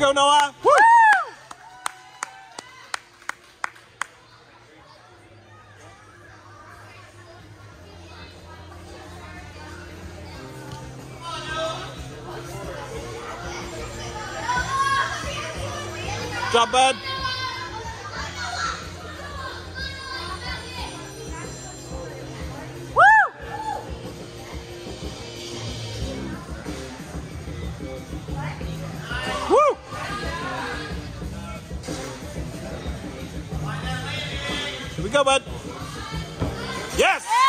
go, Noah. Woo! Job, bud. Yes!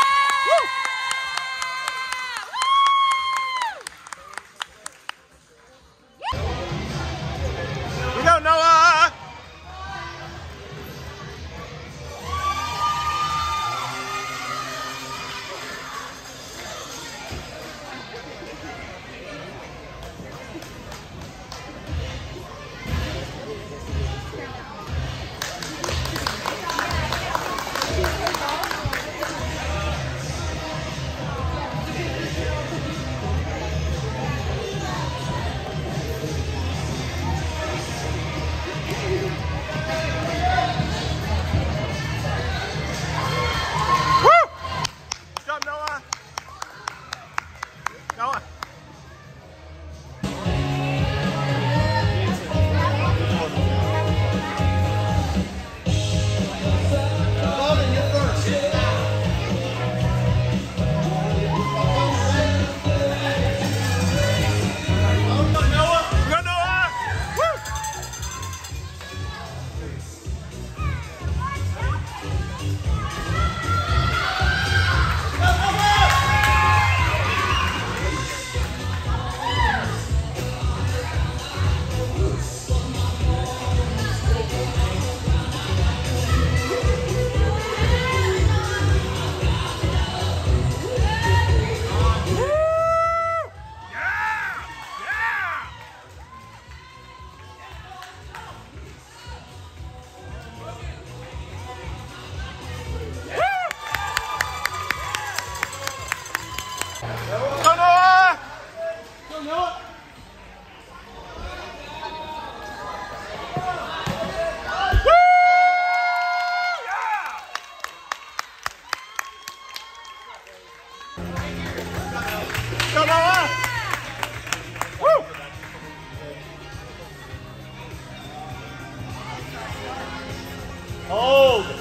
Go Noah! Go Noah! Hold.